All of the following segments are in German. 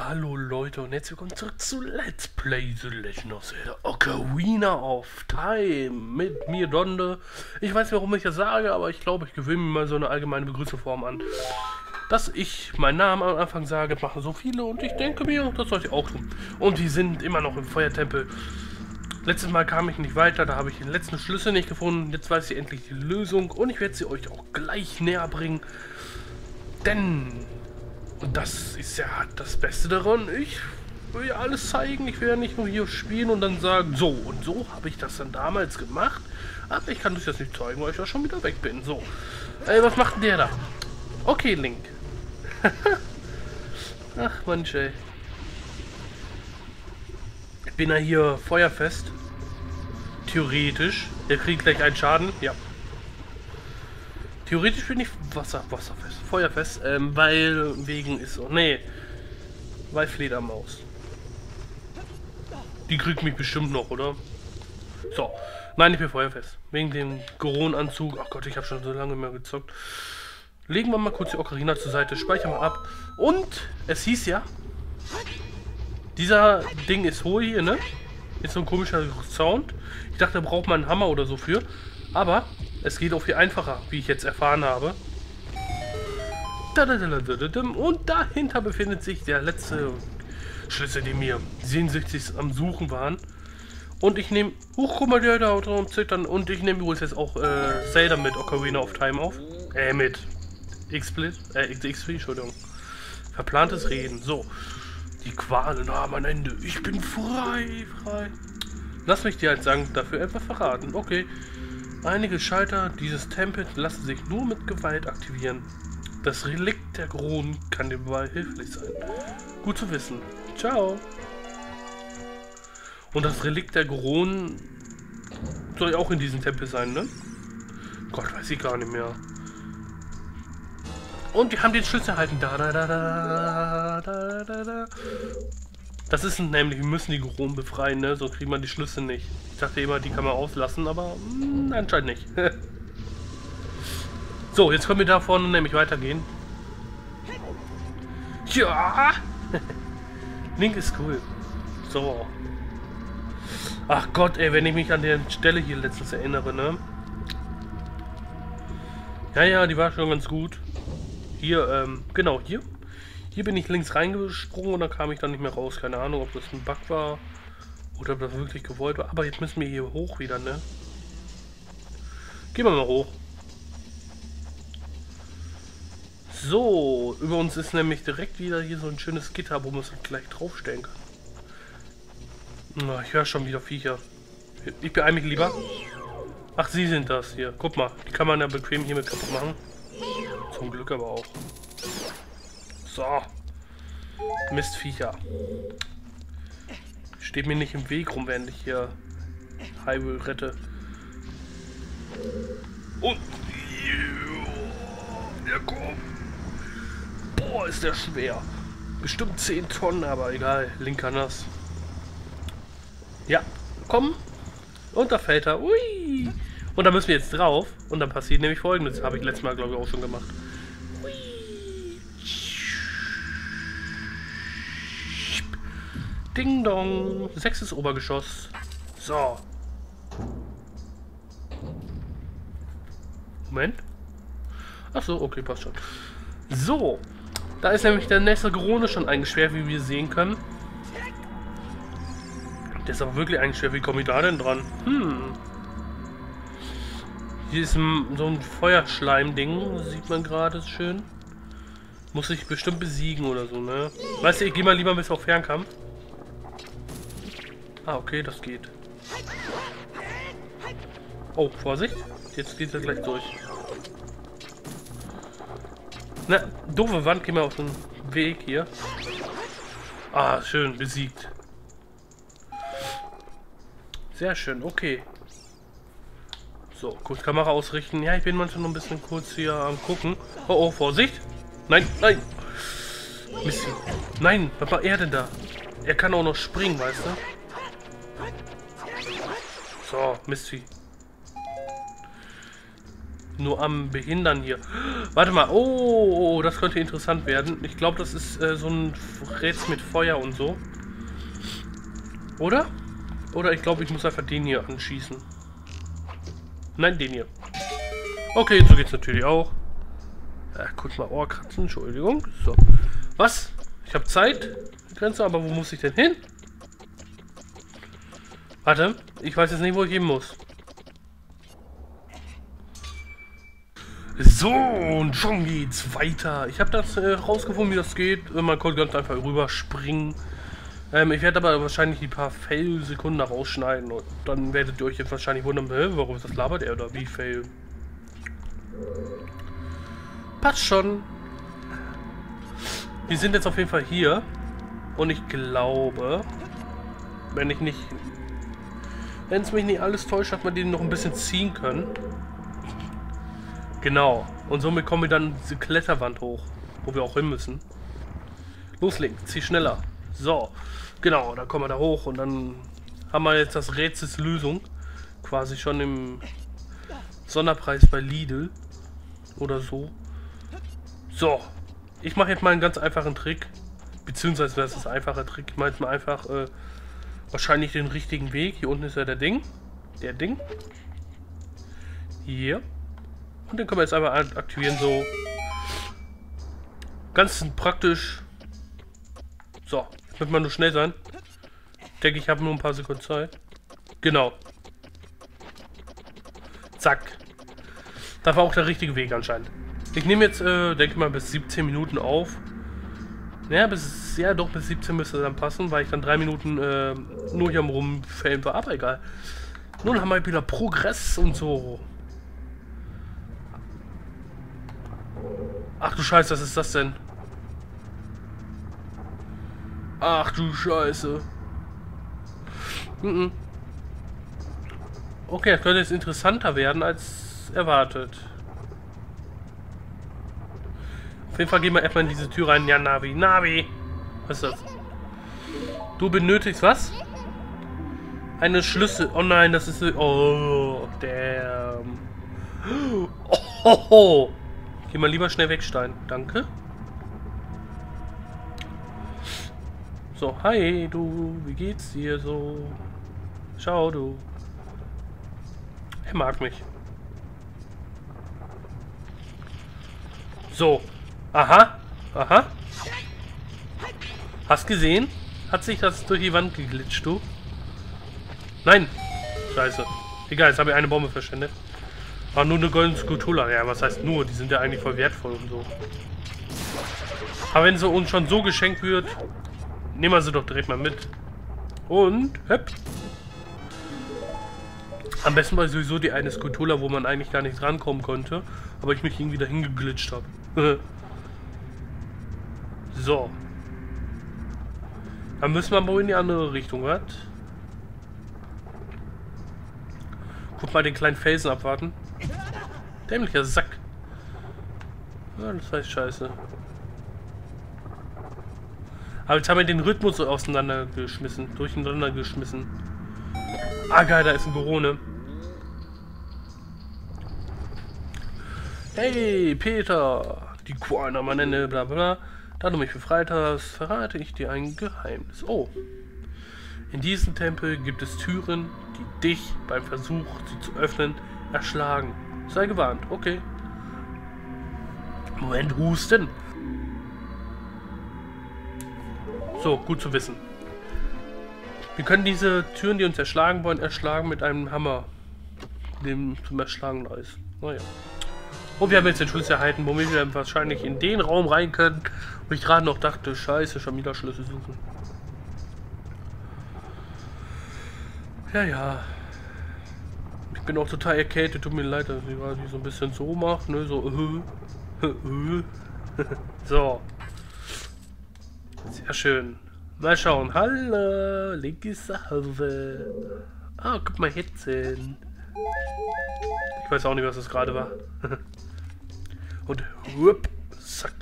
Hallo Leute und herzlich willkommen zurück zu Let's Play The Legend of Zelda Ocarina of Time mit mir Donde. Ich weiß nicht, warum ich das sage, aber ich glaube, ich gewöhne mir mal so eine allgemeine Begrüßungsform an. Dass ich meinen Namen am Anfang sage, machen so viele und ich denke mir, das sollte ich auch tun. Und die sind immer noch im Feuertempel. Letztes Mal kam ich nicht weiter, da habe ich den letzten Schlüssel nicht gefunden. Jetzt weiß ich endlich die Lösung und ich werde sie euch auch gleich näher bringen. Denn und das ist ja das Beste daran. Ich will ja alles zeigen. Ich will ja nicht nur hier spielen und dann sagen, so und so habe ich das dann damals gemacht. Aber ich kann das jetzt nicht zeigen, weil ich ja schon wieder weg bin. So. Ey, was macht denn der da? Okay, Link. Ach, Mensch, ey. Ich bin ja hier feuerfest. Theoretisch. Der kriegt gleich einen Schaden. Ja. Theoretisch bin ich Wasser, wasserfest, feuerfest, ähm, weil wegen ist so. Nee, weil Fledermaus. Die kriegt mich bestimmt noch, oder? So. Nein, ich bin feuerfest. Wegen dem Goron-Anzug. Ach Gott, ich habe schon so lange mehr gezockt. Legen wir mal kurz die Ocarina zur Seite. Speichern wir ab. Und es hieß ja, dieser Ding ist hohl hier, ne? Ist so ein komischer Sound. Ich dachte, da braucht man einen Hammer oder so für. Aber es geht auch viel einfacher, wie ich jetzt erfahren habe. Und dahinter befindet sich der letzte Schlüssel, den wir sehnsüchtig am Suchen waren. Und ich nehme... Huch, guck mal, der da und zittern. Und ich nehme übrigens jetzt auch äh, Zelda mit Ocarina of Time auf. Äh, mit X-Split. Äh, XP, Entschuldigung. Verplantes Reden. So. Die Qualen haben ein Ende. Ich bin frei, frei. Lass mich dir als Dank dafür etwas verraten. Okay. Einige Schalter dieses Tempels lassen sich nur mit Gewalt aktivieren. Das Relikt der Kronen kann dir dabei hilflich sein. Gut zu wissen. Ciao. Und das Relikt der Kronen soll auch in diesem Tempel sein, ne? Gott, weiß ich gar nicht mehr. Und wir haben den Schlüssel erhalten. Da, da, da, da, da, da, da. Das ist nämlich, wir müssen die Goron befreien, ne? So kriegt man die Schlüssel nicht. Ich dachte immer, die kann man auslassen, aber mh, hm, anscheinend nicht. so, jetzt können wir da vorne nämlich weitergehen. Ja! Link ist cool. So. Ach Gott, ey, wenn ich mich an der Stelle hier letztens erinnere, ne? Ja, ja, die war schon ganz gut. Hier, ähm, genau, hier. Hier bin ich links reingesprungen und dann kam ich dann nicht mehr raus. Keine Ahnung, ob das ein Bug war oder ob das wirklich gewollt war. Aber jetzt müssen wir hier hoch wieder, ne? Gehen wir mal hoch. So, über uns ist nämlich direkt wieder hier so ein schönes Gitter, wo man es gleich draufstellen kann. Na, ich höre schon wieder Viecher. Ich beeile mich lieber. Ach, sie sind das hier. Guck mal, die kann man ja bequem hier mit kaputt machen. Zum Glück aber auch. So. Mistviecher. Steht mir nicht im Weg rum, während ich hier Highway rette. Und... Der kommt. Boah, ist der schwer. Bestimmt 10 Tonnen, aber egal. Link kann das. Ja, komm. Und da fällt er. Ui. Und da müssen wir jetzt drauf. Und dann passiert nämlich folgendes. Habe ich letztes Mal, glaube ich, auch schon gemacht. Ding dong. Sechstes Obergeschoss. So. Moment. Ach so, okay, passt schon. So. Da ist nämlich der nächste Grone schon eingesperrt, wie wir sehen können. Der ist aber wirklich eingesperrt. Wie komme ich da denn dran? Hm. Hier ist ein, so ein Feuerschleim-Ding. Sieht man gerade schön. Muss ich bestimmt besiegen oder so, ne? Weißt du, ich gehe mal lieber bis auf Fernkampf. Ah, okay, das geht. Oh, Vorsicht. Jetzt geht er gleich durch. Na, doofe Wand, geh mal auf den Weg hier. Ah, schön, besiegt. Sehr schön, okay. So, kurz Kamera ausrichten. Ja, ich bin manchmal noch ein bisschen kurz hier am gucken. Oh, oh, Vorsicht. Nein, nein. Mist. Nein, was war er denn da? Er kann auch noch springen, weißt du? So, Mistvieh. nur am Behindern hier. Warte mal. Oh, oh das könnte interessant werden. Ich glaube, das ist äh, so ein Rätsel mit Feuer und so. Oder? Oder ich glaube, ich muss einfach den hier anschießen. Nein, den hier. Okay, so geht's natürlich auch. Ja, guck mal, Ohrkratzen, Entschuldigung. So. Was? Ich habe Zeit. Grenze, aber wo muss ich denn hin? Warte, ich weiß jetzt nicht, wo ich hin muss. So, und schon geht's weiter. Ich habe das äh, rausgefunden, wie das geht. Man konnte ganz einfach rüberspringen. Ähm, ich werde aber wahrscheinlich ein paar Fail-Sekunden rausschneiden. Und dann werdet ihr euch jetzt wahrscheinlich wundern, warum ist das labert er oder wie Fail. Passt schon. Wir sind jetzt auf jeden Fall hier. Und ich glaube, wenn ich nicht... Wenn es mich nicht alles täuscht, hat man den noch ein bisschen ziehen können. Genau. Und somit kommen wir dann diese Kletterwand hoch, wo wir auch hin müssen. Loslegen, zieh schneller. So, genau, dann kommen wir da hoch und dann haben wir jetzt das Rätsels Lösung. Quasi schon im Sonderpreis bei Lidl. Oder so. So, ich mache jetzt mal einen ganz einfachen Trick. Beziehungsweise das ist ein einfacher Trick. Ich mache jetzt mal einfach äh, wahrscheinlich den richtigen Weg. Hier unten ist ja der Ding. Der Ding. Hier. Und den können wir jetzt einfach aktivieren, so. Ganz praktisch. So, jetzt wird man nur schnell sein. Ich denke, ich habe nur ein paar Sekunden Zeit. Genau. Zack. Das war auch der richtige Weg anscheinend. Ich nehme jetzt, äh, denke mal, bis 17 Minuten auf. Naja, bis, ja doch, bis 17 müsste dann passen, weil ich dann drei Minuten äh, nur hier am Rumfällen war. Aber egal. Nun haben wir wieder Progress und so. Ach du Scheiße, was ist das denn? Ach du Scheiße. Okay, das könnte jetzt interessanter werden als erwartet. Auf jeden Fall gehen wir erstmal in diese Tür rein. Ja, Navi. Navi! Was ist das? Du benötigst was? Eine Schlüssel. Oh nein, das ist... Oh, damn. Oh, oh, oh. Geh mal lieber schnell weg, Stein. Danke. So, hi, du. Wie geht's dir so? Schau, du. Er mag mich. So. Aha. Aha. Hast gesehen? Hat sich das durch die Wand geglitscht, du? Nein. Scheiße. Egal, jetzt habe ich eine Bombe verschwendet. War nur eine goldene Skulptur. Ja, was heißt nur? Die sind ja eigentlich voll wertvoll und so. Aber wenn sie uns schon so geschenkt wird, nehmen wir sie doch direkt mal mit. Und, höpp. Am besten war sowieso die eine Skulptur, wo man eigentlich gar nicht rankommen konnte, aber ich mich irgendwie dahin geglitscht habe. so. Dann müssen wir mal in die andere Richtung, was? Guck mal den kleinen Felsen abwarten. Dämlicher Sack. Ja, das war scheiße. Aber jetzt haben wir den Rhythmus so auseinandergeschmissen. Durcheinander geschmissen. Ah geil, da ist ein Gorone. Hey, Peter! Die Quana Manenne, bla bla. Da du mich befreit hast, verrate ich dir ein Geheimnis. Oh. In diesem Tempel gibt es Türen, die dich beim Versuch, sie zu öffnen, erschlagen. Sei gewarnt, okay. Moment, Husten. So, gut zu wissen. Wir können diese Türen, die uns erschlagen wollen, erschlagen mit einem Hammer. Dem zum Erschlagen da ist. Naja. Und wir haben jetzt den Schlüssel erhalten, womit wir wahrscheinlich in den Raum rein können, wo ich gerade noch dachte, scheiße, schon wieder Schlüssel suchen. Ja, ja bin auch total erkältet, tut mir leid, dass ich so ein bisschen so mache, ne, so, äh, äh, so. Sehr schön. Mal schauen. Hallo, linke Salve. Ah, guck mal, Hitzen. Ich weiß auch nicht, was das gerade war. Und hup, zack.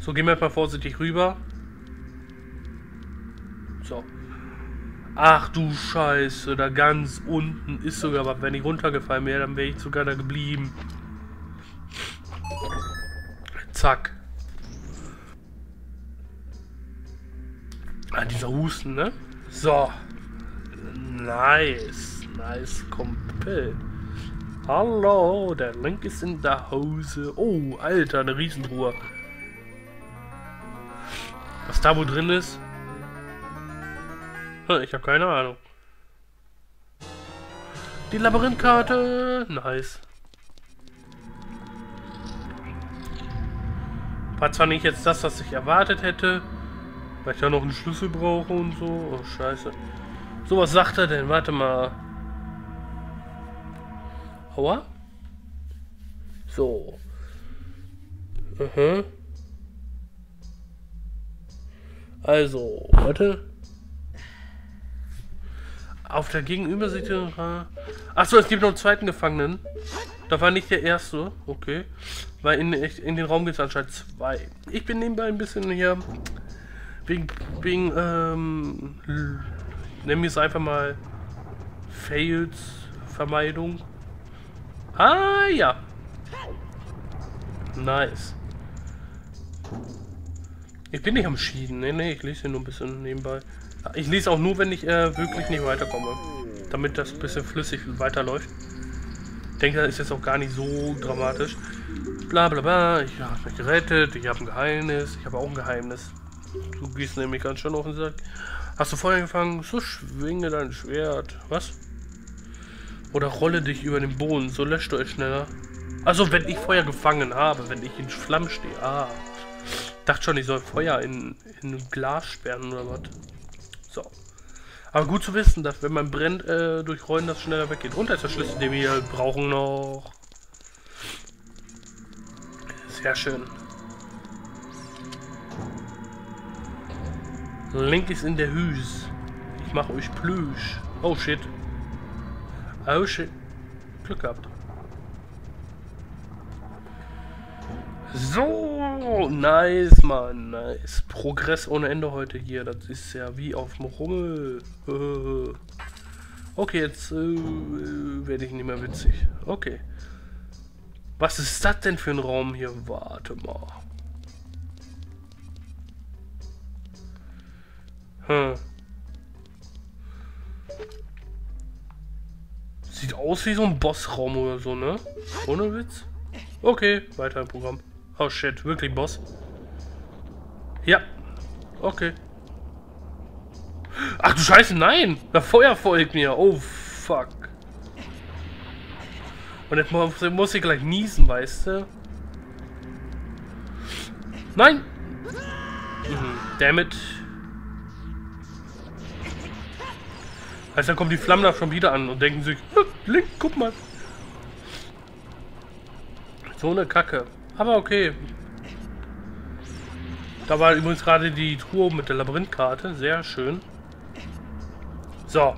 So, gehen wir mal vorsichtig rüber. So. Ach du Scheiße, da ganz unten ist sogar was. Wenn ich runtergefallen wäre, dann wäre ich sogar da geblieben. Zack. Ah, dieser Husten, ne? So. Nice. Nice Kumpel. Hallo, der Link ist in der Hose. Oh, Alter, eine Riesentruhe. Was da wo drin ist? Hm, ich habe keine Ahnung. Die Labyrinthkarte. Nice. War zwar nicht jetzt das, was ich erwartet hätte, weil ich da noch einen Schlüssel brauche und so. Oh, scheiße. So, was sagt er denn? Warte mal. Aua. So. Mhm. Also, warte. Auf der Gegenüberseite. Achso, es gibt noch einen zweiten Gefangenen. Da war nicht der erste. Okay. Weil in, in den Raum gibt es anscheinend zwei. Ich bin nebenbei ein bisschen hier. Wegen. Wegen. Ähm. Nennen wir es einfach mal. Fails Vermeidung. Ah, ja. Nice. Ich bin nicht am Schieden. Nee, nee, ich lese hier nur ein bisschen nebenbei. Ich lese auch nur, wenn ich äh, wirklich nicht weiterkomme. Damit das ein bisschen flüssig weiterläuft. Ich denke, das ist jetzt auch gar nicht so dramatisch. Bla bla bla, ich habe mich gerettet, ich habe ein Geheimnis, ich habe auch ein Geheimnis. Du gehst nämlich ganz schön auf den Sack. Hast du Feuer gefangen? So schwinge dein Schwert. Was? Oder rolle dich über den Boden, so löscht du es schneller. Also wenn ich Feuer gefangen habe, wenn ich in Flammen stehe. Ah dachte schon, ich soll Feuer in, in Glas sperren oder was. So. Aber gut zu wissen, dass wenn man brennt, äh, durch Rollen das schneller weggeht. Und da ist der Schlüssel, den wir brauchen noch. Sehr schön. Link ist in der Hüs. Ich mache euch Plüsch. Oh shit. Oh shit. Glück gehabt. So, nice, Mann, nice. Progress ohne Ende heute hier. Das ist ja wie auf dem Rummel. Okay, jetzt äh, werde ich nicht mehr witzig. Okay. Was ist das denn für ein Raum hier? Warte mal. Hm. Sieht aus wie so ein Bossraum oder so, ne? Ohne Witz. Okay, weiter im Programm. Oh shit, wirklich Boss? Ja. Okay. Ach du Scheiße, nein! Das Feuer folgt mir. Oh fuck. Und jetzt muss, ich gleich niesen, weißt du? Nein! Mhm. Damit. Heißt, dann kommen die Flammen da schon wieder an und denken sich, Link, guck mal. So eine Kacke. Aber okay. Da war übrigens gerade die Truhe mit der Labyrinthkarte. Sehr schön. So.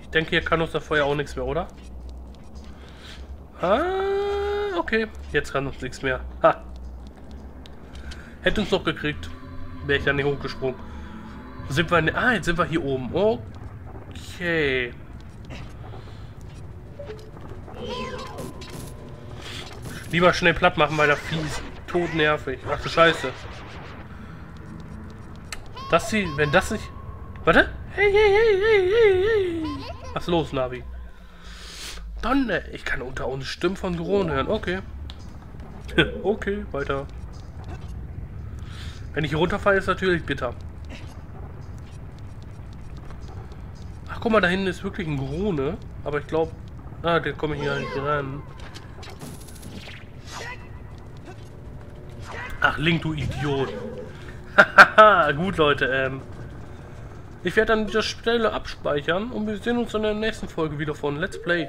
Ich denke, hier kann uns das Feuer auch nichts mehr, oder? Ah, okay. Jetzt kann uns nichts mehr. Ha. Hätte uns noch gekriegt. Wäre ich dann nicht hochgesprungen. Sind wir... Ah, jetzt sind wir hier oben. Okay. Lieber schnell platt machen, weil der fies. Tot nervig. Ach du Scheiße. Das sie, wenn das nicht. Warte. Hey, hey, hey, hey, hey, hey. Was los, Navi? Donne, ich kann unter uns Stimmen von Drohnen hören. Okay. okay, weiter. Wenn ich hier runterfalle, ist natürlich bitter. Ach, guck mal, da hinten ist wirklich ein Grone. Aber ich glaube... Ah, der komme ich hier nicht ran. Ach, Link, du Idiot. Hahaha, gut, Leute. Ähm, ich werde an dieser Stelle abspeichern und wir sehen uns in der nächsten Folge wieder von Let's Play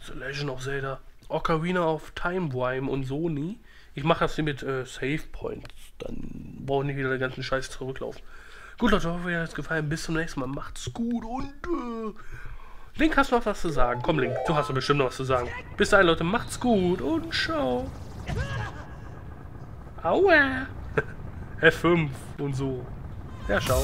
The Legend of Zelda Ocarina of Time Rhyme und Sony. Ich mache das hier mit äh, Save Points. Dann brauche ich nicht wieder den ganzen Scheiß zurücklaufen. Gut, Leute, hoffe, euch hat es gefallen. Bis zum nächsten Mal. Macht's gut und... Äh, Link, hast du noch was zu sagen? Komm, Link, du hast doch bestimmt noch was zu sagen. Bis dahin, Leute, macht's gut und ciao. Aua. F5 und so. Ja, schau.